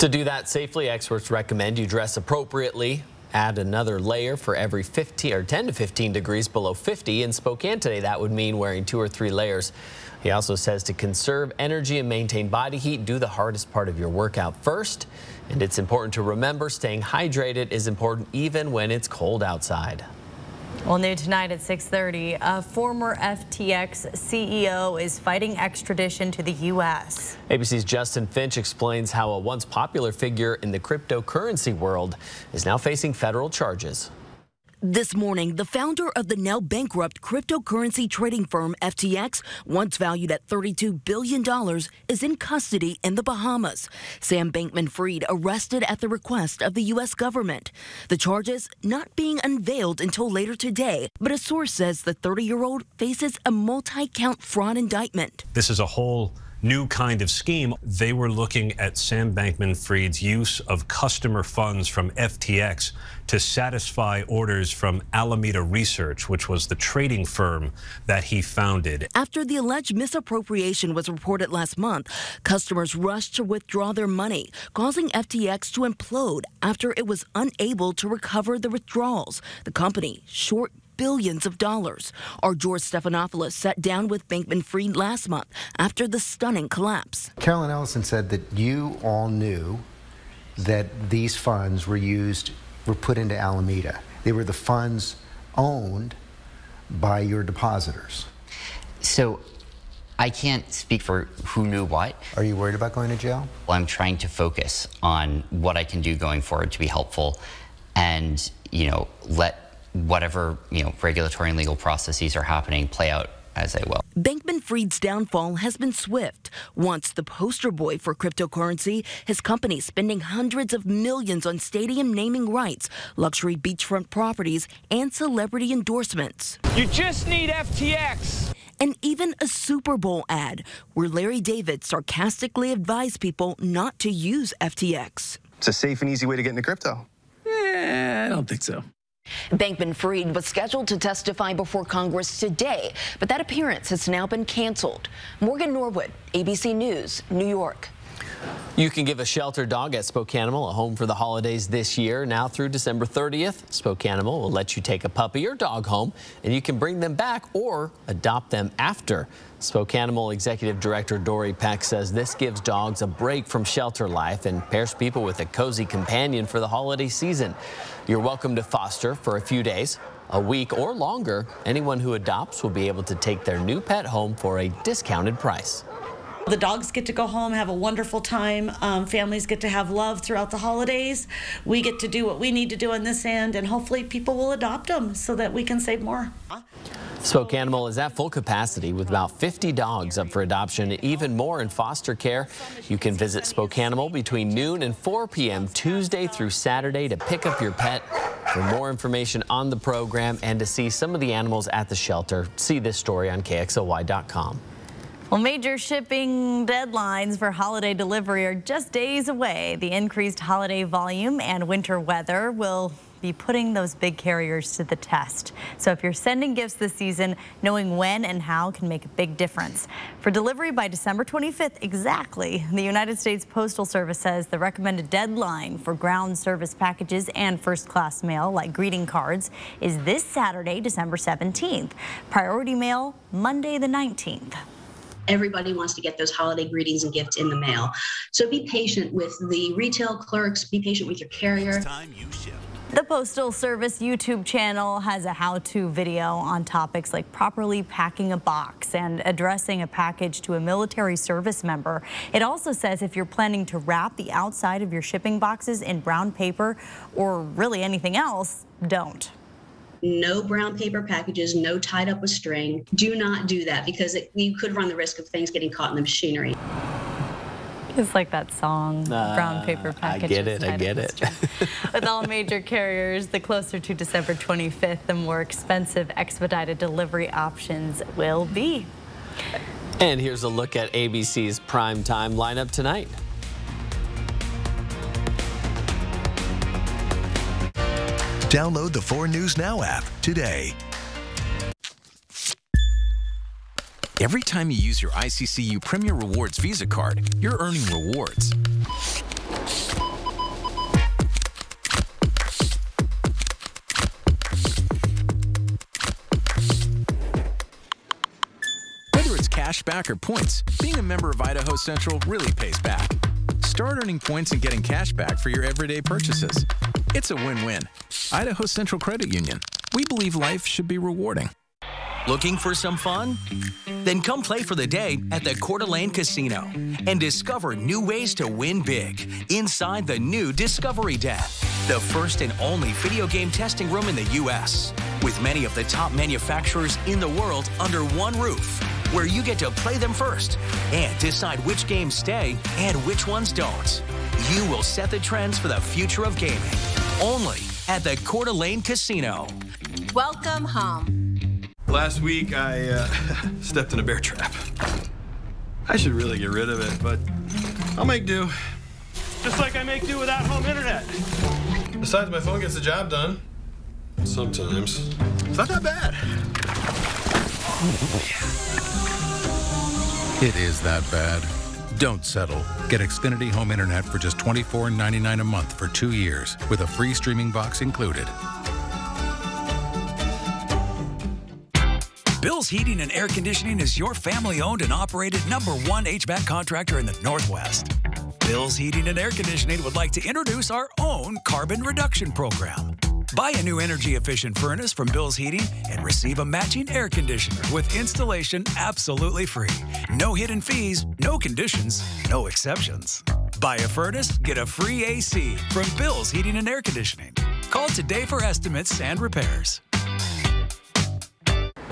To do that safely, experts recommend you dress appropriately. Add another layer for every 15 or 10 to 15 degrees below 50. In Spokane today, that would mean wearing two or three layers. He also says to conserve energy and maintain body heat, do the hardest part of your workout first. And it's important to remember staying hydrated is important even when it's cold outside. Well, new tonight at 6.30, a former FTX CEO is fighting extradition to the U.S. ABC's Justin Finch explains how a once popular figure in the cryptocurrency world is now facing federal charges. This morning, the founder of the now bankrupt cryptocurrency trading firm FTX, once valued at $32 billion, is in custody in the Bahamas. Sam Bankman Fried arrested at the request of the U.S. government. The charges not being unveiled until later today, but a source says the 30 year old faces a multi count fraud indictment. This is a whole new kind of scheme. They were looking at Sam Bankman Fried's use of customer funds from FTX to satisfy orders from Alameda Research, which was the trading firm that he founded. After the alleged misappropriation was reported last month, customers rushed to withdraw their money, causing FTX to implode after it was unable to recover the withdrawals. The company short billions of dollars. Our George Stephanopoulos sat down with Bankman Fried last month after the stunning collapse. Caroline Ellison said that you all knew that these funds were used, were put into Alameda. They were the funds owned by your depositors. So I can't speak for who knew what. Are you worried about going to jail? Well, I'm trying to focus on what I can do going forward to be helpful and, you know, let whatever you know regulatory and legal processes are happening play out as they will. Bankman Fried's downfall has been swift. Once the poster boy for cryptocurrency, his company spending hundreds of millions on stadium naming rights, luxury beachfront properties, and celebrity endorsements. You just need FTX. And even a Super Bowl ad where Larry David sarcastically advised people not to use FTX. It's a safe and easy way to get into crypto. Eh, I don't think so. Bankman Fried was scheduled to testify before Congress today, but that appearance has now been canceled. Morgan Norwood, ABC News, New York. You can give a shelter dog at Spokanimal a home for the holidays this year. Now through December 30th, Spokanimal will let you take a puppy or dog home, and you can bring them back or adopt them after. Spokanimal Executive Director Dory Peck says this gives dogs a break from shelter life and pairs people with a cozy companion for the holiday season. You're welcome to foster for a few days, a week, or longer. Anyone who adopts will be able to take their new pet home for a discounted price. The dogs get to go home, have a wonderful time. Um, families get to have love throughout the holidays. We get to do what we need to do on this end, and hopefully people will adopt them so that we can save more. Spokanimal is at full capacity with about 50 dogs up for adoption, even more in foster care. You can visit Spokanimal between noon and 4 p.m. Tuesday through Saturday to pick up your pet. For more information on the program and to see some of the animals at the shelter, see this story on KXLY.com. Well, major shipping deadlines for holiday delivery are just days away. The increased holiday volume and winter weather will be putting those big carriers to the test. So if you're sending gifts this season, knowing when and how can make a big difference. For delivery by December 25th exactly, the United States Postal Service says the recommended deadline for ground service packages and first class mail like greeting cards is this Saturday, December 17th. Priority mail, Monday the 19th everybody wants to get those holiday greetings and gifts in the mail. So be patient with the retail clerks, be patient with your carrier. The Postal Service YouTube channel has a how-to video on topics like properly packing a box and addressing a package to a military service member. It also says if you're planning to wrap the outside of your shipping boxes in brown paper or really anything else, don't no brown paper packages, no tied up with string. Do not do that because it, you could run the risk of things getting caught in the machinery. It's like that song, uh, Brown Paper Package. I get it, I get it. With all major carriers, the closer to December 25th, the more expensive expedited delivery options will be. And here's a look at ABC's prime time lineup tonight. Download the 4 News Now app today. Every time you use your ICCU Premier Rewards Visa card, you're earning rewards. Whether it's cash back or points, being a member of Idaho Central really pays back. Start earning points and getting cash back for your everyday purchases. It's a win-win. Idaho Central Credit Union. We believe life should be rewarding. Looking for some fun? Then come play for the day at the Coeur d'Alene Casino and discover new ways to win big inside the new Discovery Den, the first and only video game testing room in the U.S. With many of the top manufacturers in the world under one roof, where you get to play them first and decide which games stay and which ones don't. You will set the trends for the future of gaming only at the Coeur d'Alene Casino. Welcome home. Last week, I uh, stepped in a bear trap. I should really get rid of it, but I'll make do. Just like I make do without home internet. Besides, my phone gets the job done. Sometimes. It's not that bad. It is that bad. Don't settle. Get Xfinity Home Internet for just $24.99 a month for two years with a free streaming box included. Bill's Heating and Air Conditioning is your family owned and operated number one HVAC contractor in the Northwest. Bill's Heating and Air Conditioning would like to introduce our own carbon reduction program. Buy a new energy efficient furnace from Bill's Heating and receive a matching air conditioner with installation absolutely free. No hidden fees, no conditions, no exceptions. Buy a furnace, get a free AC from Bill's Heating and Air Conditioning. Call today for estimates and repairs.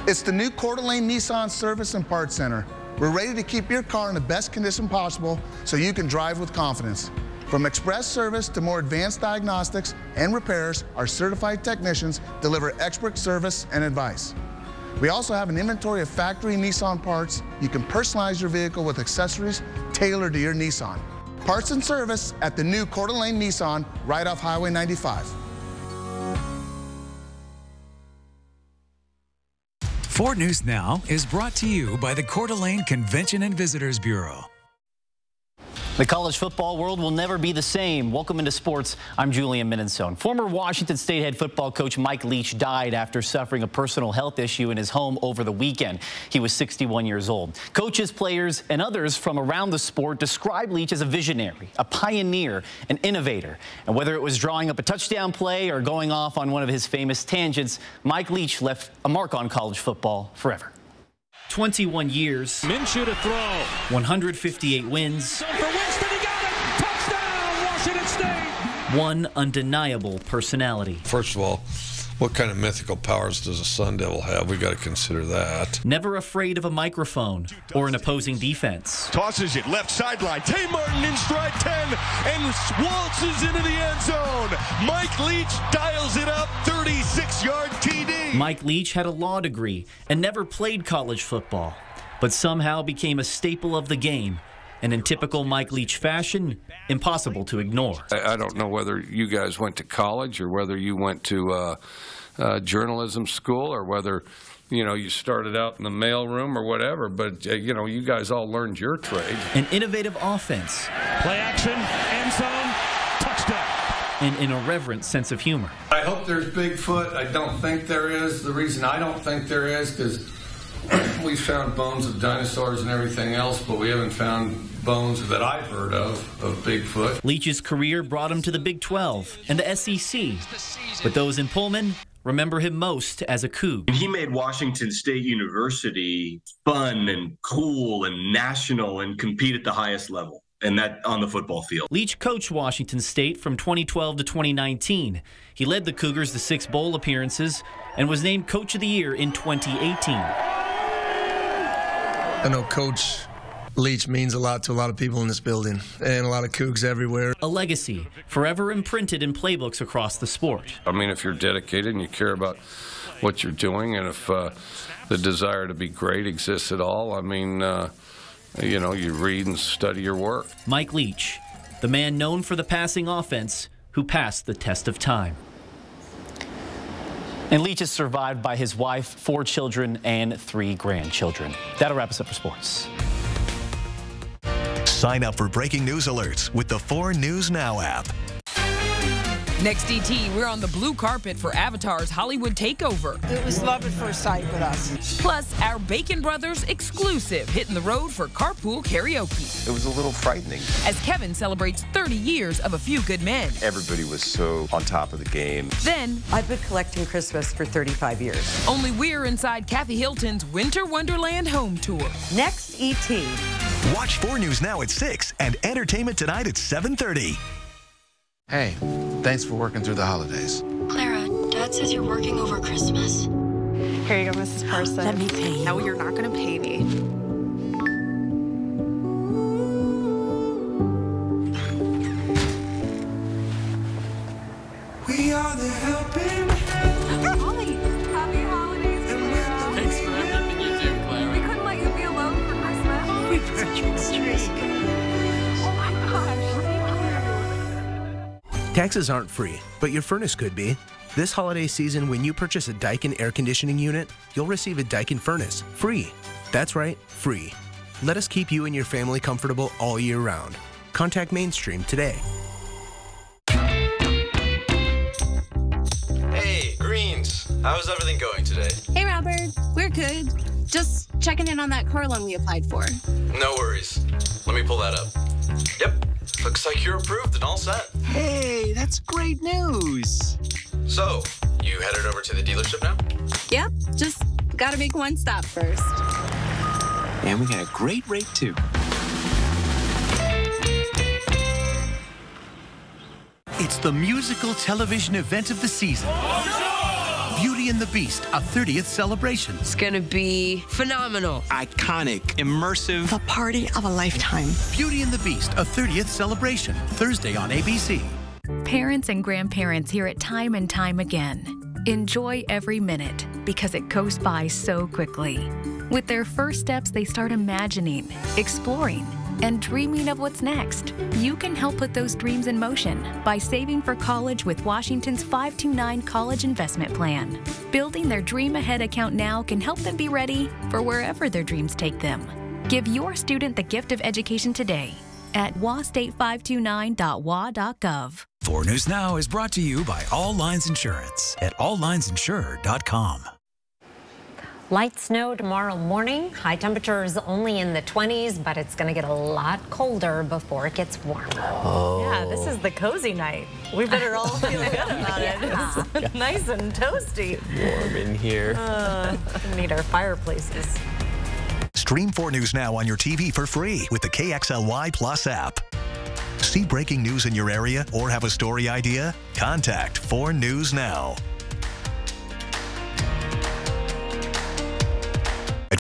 It's the new Coeur d'Alene Nissan Service and Parts Center. We're ready to keep your car in the best condition possible so you can drive with confidence. From express service to more advanced diagnostics and repairs, our certified technicians deliver expert service and advice. We also have an inventory of factory Nissan parts. You can personalize your vehicle with accessories tailored to your Nissan. Parts and service at the new Coeur d'Alene Nissan right off Highway 95. 4 News Now is brought to you by the Coeur d'Alene Convention and Visitors Bureau. The college football world will never be the same. Welcome into sports. I'm Julian Minnesone. Former Washington State head football coach Mike Leach died after suffering a personal health issue in his home over the weekend. He was 61 years old. Coaches, players, and others from around the sport describe Leach as a visionary, a pioneer, an innovator. And whether it was drawing up a touchdown play or going off on one of his famous tangents, Mike Leach left a mark on college football forever. 21 years. Minshew to throw. 158 wins. One undeniable personality. First of all, what kind of mythical powers does a Sun Devil have? We got to consider that. Never afraid of a microphone or an opposing defense. Tosses it left sideline. Tay Martin in stride 10 and waltzes into the end zone. Mike Leach dials it up 36 yard TD. Mike Leach had a law degree and never played college football, but somehow became a staple of the game and in typical Mike Leach fashion, impossible to ignore. I, I don't know whether you guys went to college or whether you went to uh, uh, journalism school or whether you know you started out in the mailroom or whatever, but uh, you know you guys all learned your trade. An innovative offense. Play action, end zone, touchdown. And an irreverent sense of humor. I hope there's Bigfoot. I don't think there is. The reason I don't think there is because we found bones of dinosaurs and everything else, but we haven't found bones that I've heard of of Bigfoot. Leach's career brought him to the Big 12 and the SEC. But those in Pullman remember him most as a Coug. He made Washington State University fun and cool and national and compete at the highest level. And that on the football field. Leach coached Washington State from 2012 to 2019. He led the Cougars to six bowl appearances and was named Coach of the Year in 2018. I know Coach Leach means a lot to a lot of people in this building and a lot of Cougs everywhere. A legacy forever imprinted in playbooks across the sport. I mean, if you're dedicated and you care about what you're doing, and if uh, the desire to be great exists at all, I mean, uh, you know, you read and study your work. Mike Leach, the man known for the passing offense who passed the test of time. And Leach is survived by his wife, four children, and three grandchildren. That'll wrap us up for sports. Sign up for breaking news alerts with the 4 News Now app. Next ET, we're on the blue carpet for Avatar's Hollywood takeover. It was love at first sight with us. Plus, our Bacon Brothers exclusive hitting the road for carpool karaoke. It was a little frightening. As Kevin celebrates 30 years of A Few Good Men. Everybody was so on top of the game. Then, I've been collecting Christmas for 35 years. Only we're inside Kathy Hilton's Winter Wonderland home tour. Next ET. Watch 4 News Now at 6 and Entertainment Tonight at 7.30. Hey, thanks for working through the holidays. Clara, Dad says you're working over Christmas. Here you go, Mrs. Carson. Let me pay you. No, you're not going to pay me. We are the helping Taxes aren't free, but your furnace could be. This holiday season, when you purchase a Daikin air conditioning unit, you'll receive a Daikin furnace free. That's right, free. Let us keep you and your family comfortable all year round. Contact Mainstream today. Hey, Greens. How's everything going today? Hey, Robert. We're good. Just checking in on that car loan we applied for. No worries. Let me pull that up. Yep. Looks like you're approved and all set. Hey, that's great news. So, you headed over to the dealership now? Yep. Just gotta make one stop first. And we got a great rate, too. It's the musical television event of the season. Beauty and the Beast, a 30th celebration. It's gonna be phenomenal. Iconic, immersive. The party of a lifetime. Beauty and the Beast, a 30th celebration. Thursday on ABC. Parents and grandparents hear it time and time again. Enjoy every minute because it goes by so quickly. With their first steps, they start imagining, exploring, and dreaming of what's next. You can help put those dreams in motion by saving for college with Washington's 529 College Investment Plan. Building their Dream Ahead account now can help them be ready for wherever their dreams take them. Give your student the gift of education today at wastate529.wa.gov. 4 News Now is brought to you by All Lines Insurance at alllinesinsured.com. Light snow tomorrow morning. High temperatures only in the 20s, but it's going to get a lot colder before it gets warmer. Oh. Yeah, this is the cozy night. We better all feel good about Yeah. it. It's nice and toasty. Warm in here. Uh, we need our fireplaces. Stream 4 News Now on your TV for free with the KXLY Plus app. See breaking news in your area or have a story idea? Contact 4 News Now.